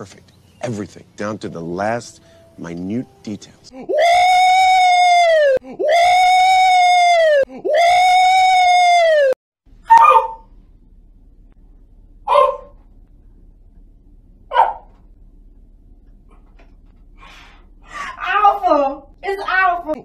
perfect. Everything, down to the last minute details. Alpha! It's Alpha!